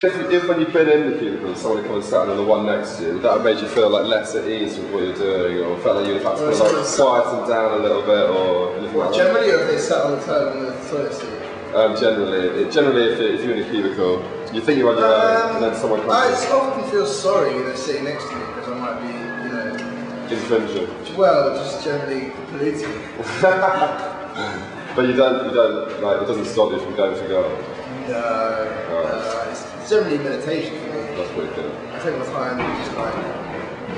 If, if when you've been in the cubicle, someone had come and sat on the one next to you, would that have made you feel like less at ease with what you're doing, or felt like you'd have had to kind of, like, quieten down a little bit, or anything like? Generally, or if they sat on the toilet on the toilet seat. Um, generally, it, generally, if, you- if you're in a cubicle, you think you're on your own, and then someone Um, I comes just often feel sorry when they're sitting next to me because I might be, you know, in, infringing. well, just generally polluting. But you don't, you don't, like, it doesn't stop you from going to go. No, no, uh, uh, it's it's generally meditation for me. That's pretty good. I take my time and just like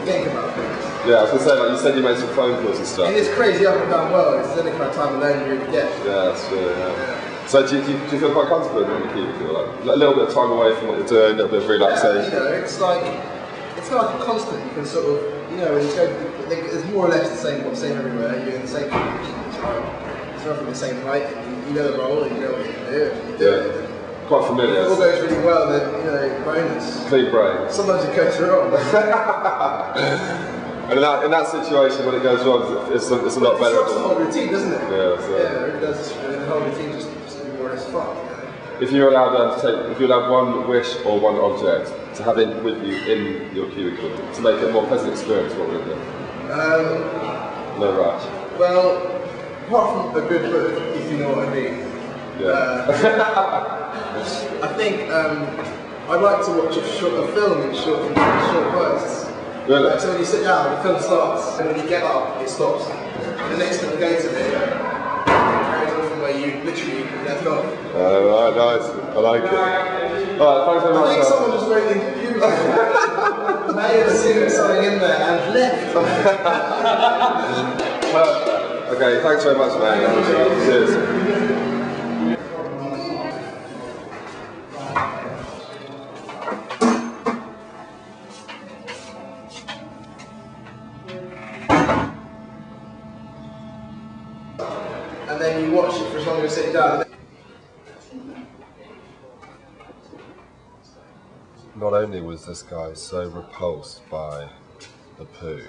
think about things. Yeah, I was gonna say, like, you said you made some phone calls and stuff. In this crazy up and down world, it's the only kind of time alone you really get. Yeah, that's true, yeah. So do you, do, you, do you feel quite comfortable in the cubicle? Like, like a little bit of time away from what you're doing, a little bit of Yeah, you relaxation? know, it's like it's not like a constant. You can sort of, you know, when you go, it's more or less the same, what's same everywhere. You're in the same position. It's it's roughly the same height. And you know the role, and you know what you can do. And you do Yeah. it. Quite If familiar. it all goes really well, then you know, bonus. Clean break. Sometimes it goes wrong. And in that, in that situation, when it goes wrong, it's a, it's a lot It better. stops the whole routine, doesn't it? Yeah, that's right. Yeah, it does. The whole routine just, just more or less fucked. If you're allowed um, to take, if you're allowed one wish or one object to have in with you in your cubicle to make it a more pleasant experience, what would it be? Um, No rush. well, apart from a good book, if you know what I mean. Yeah. I think um, I like to watch a, short, a film in short, in short bursts. Really? Like, so when you sit down, the film starts, and when you get up, it stops. And the next time you go to it, it carries on from where you literally left off. Uh, right, nice. I like it. Alright, thanks very I think uh, someone just wrote in computer. May have seen something in there and left. Perfect. Okay, thanks very much, man. Cheers. And you watch it for as long as sitting down. Not only was this guy so repulsed by the poo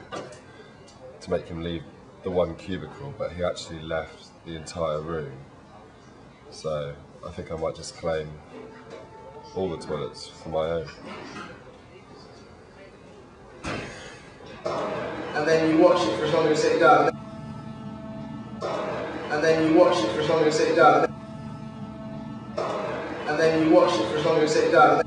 to make him leave the one cubicle, but he actually left the entire room. So I think I might just claim all the toilets for my own. and then you watch it for as long as down. And then you watch it for as long as sitting down. And then you watch it for as long as sitting down.